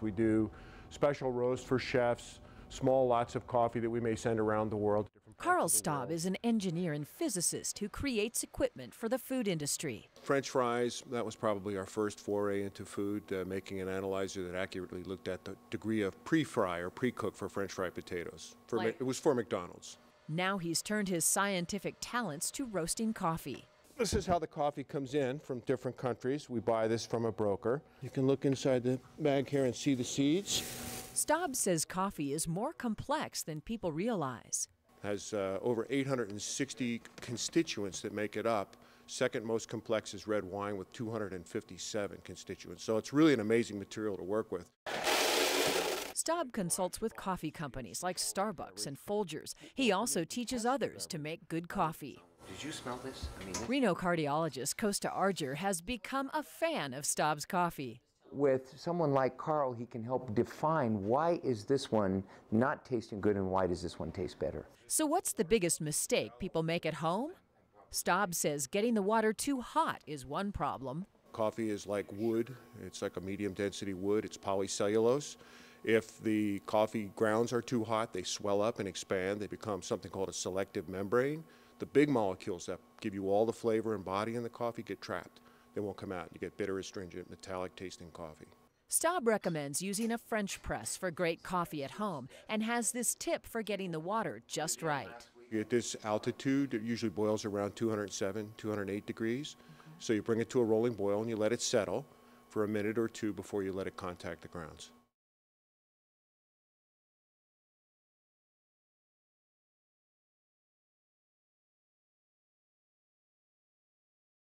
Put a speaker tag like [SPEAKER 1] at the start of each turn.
[SPEAKER 1] We do special roasts for chefs, small lots of coffee that we may send around the world.
[SPEAKER 2] Carl Staub is an engineer and physicist who creates equipment for the food industry.
[SPEAKER 1] French fries, that was probably our first foray into food, uh, making an analyzer that accurately looked at the degree of pre-fry or pre-cook for French fried potatoes. For
[SPEAKER 2] Like-
[SPEAKER 1] it was for McDonald's.
[SPEAKER 2] Now he's turned his scientific talents to roasting coffee.
[SPEAKER 1] This is how the coffee comes in from different countries. We buy this from a broker. You can look inside the bag here and see the seeds.
[SPEAKER 2] Staub says coffee is more complex than people realize.
[SPEAKER 1] Has uh, over 860 constituents that make it up. Second most complex is red wine with 257 constituents. So it's really an amazing material to work with.
[SPEAKER 2] Staub consults with coffee companies like Starbucks and Folgers. He also teaches others to make good coffee.
[SPEAKER 3] Did you smell this? I mean, this
[SPEAKER 2] Reno cardiologist Costa Arger has become a fan of Staub's coffee.
[SPEAKER 4] with someone like Carl, he can help define why is this one not tasting good and why does this one taste better.
[SPEAKER 2] So, what's the biggest mistake people make at home? Staub says getting the water too hot is one problem.
[SPEAKER 1] Coffee is like wood. It's like a medium density wood. It's polycellulose. If the coffee grounds are too hot, they swell up and expand. They become something called a selective membrane. The big molecules that give you all the flavor and body in the coffee get trapped. They won't come out. You get bitter, astringent, metallic tasting coffee.
[SPEAKER 2] Staub recommends using a French press for great coffee at home and has this tip for getting the water just right.
[SPEAKER 1] At this altitude, it usually boils around 207, 208 degrees. So you bring it to a rolling boil and you let it settle for a minute or two before you let it contact the grounds.